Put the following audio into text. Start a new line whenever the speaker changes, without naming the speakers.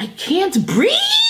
I can't breathe.